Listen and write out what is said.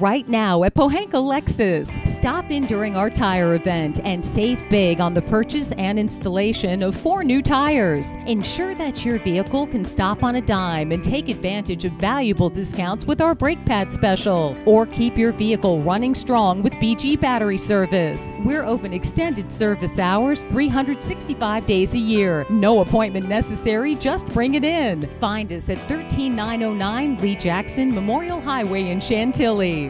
right now at Pohanka Lexus. Stop in during our tire event and save big on the purchase and installation of four new tires. Ensure that your vehicle can stop on a dime and take advantage of valuable discounts with our brake pad special. Or keep your vehicle running strong with BG battery service. We're open extended service hours 365 days a year. No appointment necessary, just bring it in. Find us at 13909 Lee Jackson Memorial Highway in Chantilly.